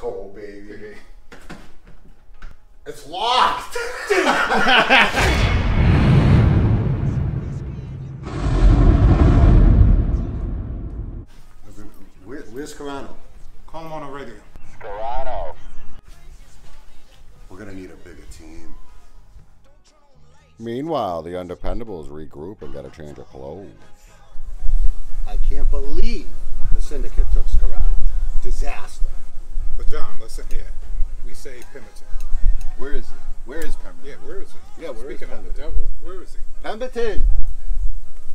cold, baby. It's locked. Where, where's Carano? Call him on the radio. Scarano. We're gonna need a bigger team. Meanwhile, the Undependables regroup and get a change of clothes. I can't believe the syndicate took Scarano. Disaster. But John, listen here. We say Pemberton. Where is he? Where is Pemberton? Yeah, where is he? Yeah, where is Speaking of the devil, where is he? Pemberton.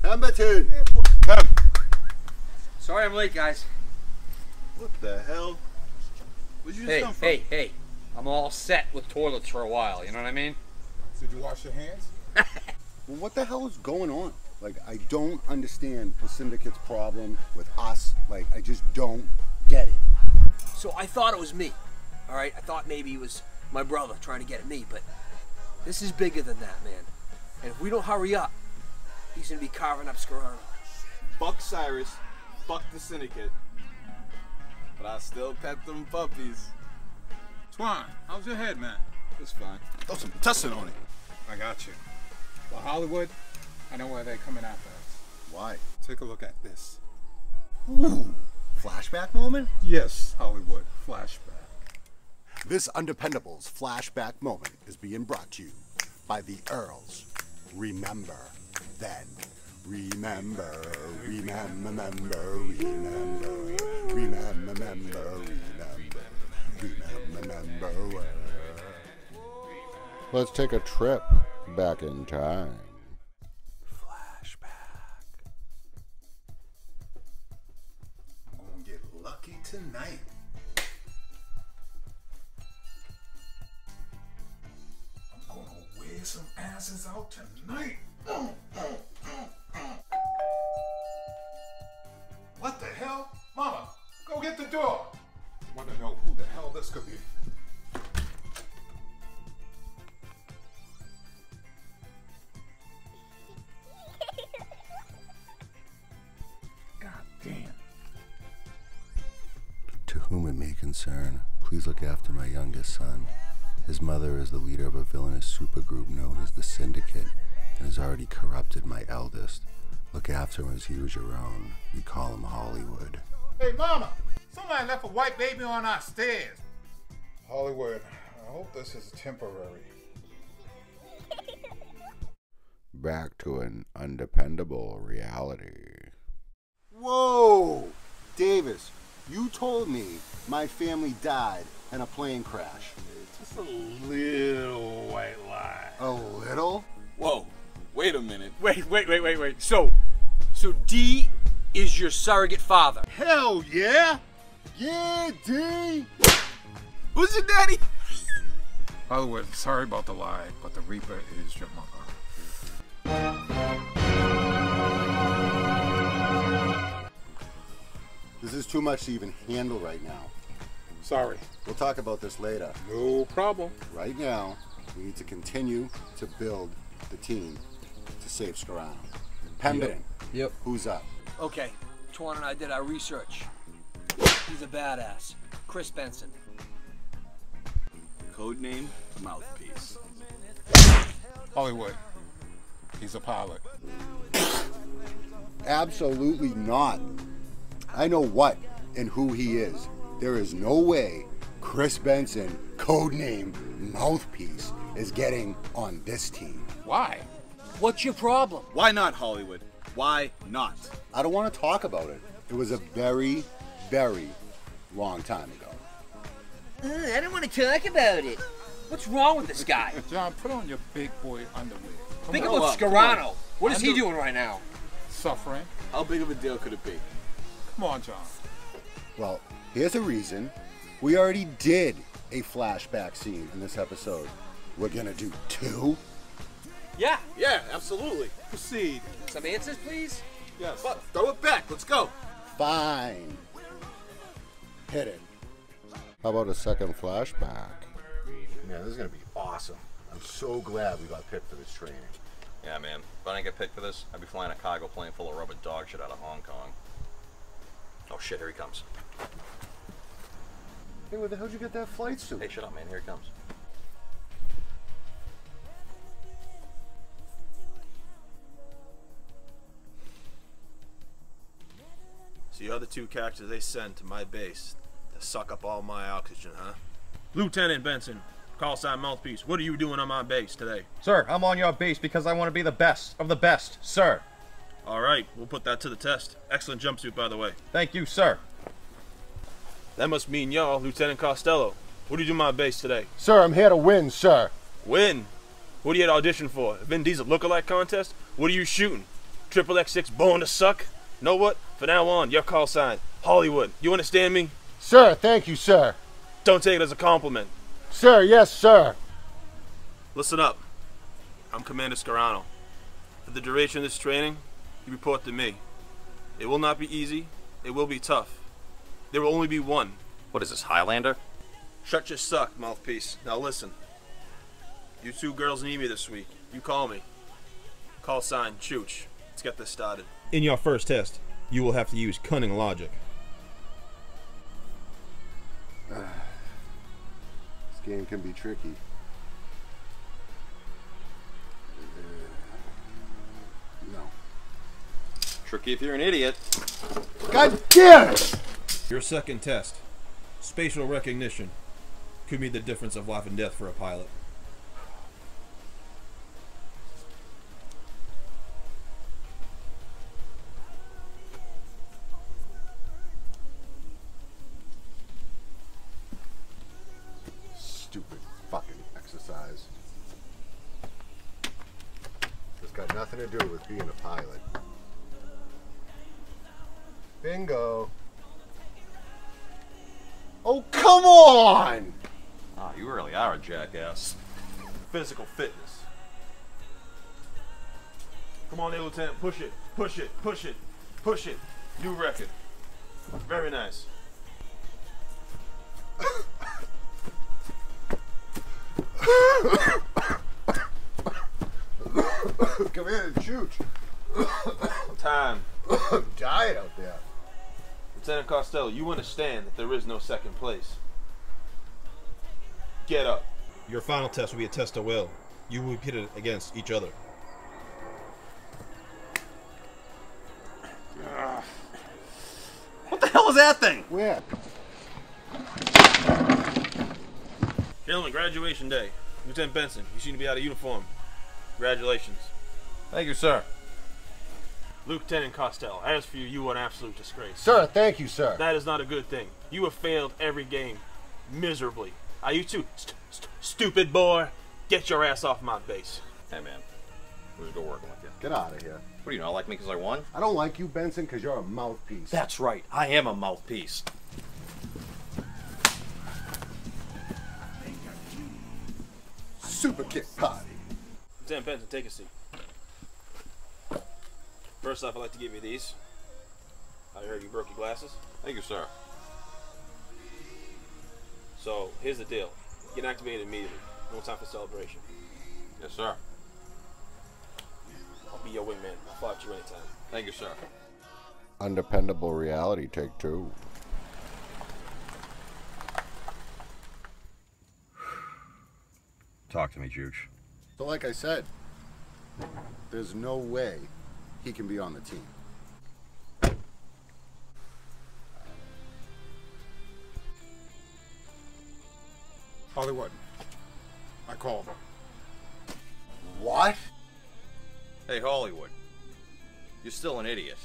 Pemberton. Pem! Sorry I'm late, guys. What the hell? Where'd you just Hey, come from? hey, hey. I'm all set with toilets for a while, you know what I mean? Did you wash your hands? Well, what the hell is going on? Like, I don't understand the syndicate's problem with us. Like, I just don't get it. So I thought it was me. All right, I thought maybe it was my brother trying to get at me, but this is bigger than that, man. And if we don't hurry up, he's gonna be carving up Scarano. Fuck Cyrus. Fuck the syndicate. But I still pet them puppies. Twan, how's your head, man? It's fine. Throw some tussin on it. I got you. Well, Hollywood, I know why they're coming after us. Why? Take a look at this. Ooh, flashback moment? Yes, Hollywood. Flashback. This Undependables flashback moment is being brought to you by the Earls. Remember then. Remember, remember, remember, remember, remember, remember, remember, remember. Let's take a trip back in time. Some asses out tonight. What the hell? Mama, go get the door. Want to know who the hell this could be? To whom it may concern, please look after my youngest son. His mother is the leader of a villainous supergroup known as the Syndicate and has already corrupted my eldest. Look after him as he was your own. We call him Hollywood. Hey, Mama! Somebody left a white baby on our stairs. Hollywood, I hope this is temporary. Back to an undependable reality. Whoa! Davis, you told me my family died in a plane crash. Just a little white lie. A little? Whoa. Wait a minute. Wait, wait, wait, wait, wait. So, so D is your surrogate father. Hell yeah! Yeah, D! Who's your daddy? Hollywood, sorry about the lie, but the Reaper is your mother. This is too much to even handle right now. Sorry. We'll talk about this later. No problem. Right now, we need to continue to build the team to save Scarano. Pemberton, Yep. who's up? Okay, Twan and I did our research. He's a badass. Chris Benson. Codename Mouthpiece. Hollywood, he's a pilot. Absolutely not. I know what and who he is. There is no way Chris Benson, codename Mouthpiece, is getting on this team. Why? What's your problem? Why not Hollywood? Why not? I don't want to talk about it. It was a very, very long time ago. Uh, I don't want to talk about it. What's wrong with this guy? John, put on your big boy underwear. Come Think about up, Scarano. What is he doing right now? Suffering. How big of a deal could it be? Come on, John. Well, here's a reason. We already did a flashback scene in this episode. We're gonna do two. Yeah. Yeah, absolutely. Proceed. Some answers, please. Yes. But throw it back. Let's go. Fine. Hit it. How about a second flashback? Man, this is gonna be awesome. I'm so glad we got picked for this training. Yeah, man. If I didn't get picked for this, I'd be flying a cargo plane full of rubber dog shit out of Hong Kong. Oh shit, here he comes. Hey, where the hell'd you get that flight suit? Hey, shut up, man. Here he comes. So the other two characters they sent to my base to suck up all my oxygen, huh? Lieutenant Benson, call sign mouthpiece. What are you doing on my base today? Sir, I'm on your base because I want to be the best of the best, sir. All right, we'll put that to the test. Excellent jumpsuit, by the way. Thank you, sir. That must mean y'all, Lieutenant Costello. What do you do my base today? Sir, I'm here to win, sir. Win. What do you had audition for? Vin Diesel lookalike contest? What are you shooting? Triple X6 born to suck? Know what? For now on, your call sign Hollywood. You understand me? Sir, thank you, sir. Don't take it as a compliment. Sir, yes, sir. Listen up. I'm Commander Scarano. For the duration of this training, you report to me. It will not be easy. It will be tough. There will only be one. What is this, Highlander? Shut your suck, mouthpiece. Now listen. You two girls need me this week. You call me. Call sign Chooch. Let's get this started. In your first test, you will have to use cunning logic. This game can be tricky. Tricky if you're an idiot. God damn it! Your second test. Spatial recognition. Could be the difference of life and death for a pilot. Stupid fucking exercise. It's got nothing to do with being a pilot. Bingo. Oh, come on! Ah, you really are a jackass. Physical fitness. Come on there, Lieutenant. Push it. Push it. Push it. Push it. New record. Very nice. Come here and shoot. Time. I'm dying out there. Lieutenant Costello, you understand that there is no second place. Get up. Your final test will be a test of will. You will be pitted against each other. What the hell was that thing? Where? Gentlemen, graduation day. Lieutenant Benson, you seem to be out of uniform. Congratulations. Thank you, sir. Lieutenant Costello, as for you, you are an absolute disgrace. Sir, thank you, sir. That is not a good thing. You have failed every game miserably. Are you too st- st- stupid boy? Get your ass off my base. Hey, man. Who's go working with you? Get out of here. What do you know? I like me because I won? I don't like you, Benson, because you're a mouthpiece. That's right. I am a mouthpiece. super kick party. Lieutenant Benson, take a seat. First off, I'd like to give you these. I heard you broke your glasses. Thank you, sir. So, here's the deal. Get activated immediately. No time for celebration. Yes, sir. I'll be your wingman. I'll fight you anytime. Thank you, sir. Undependable reality, take two. Talk to me, Juge. So, like I said, there's no way he can be on the team. Hollywood. I called. What? Hey, Hollywood. You're still an idiot.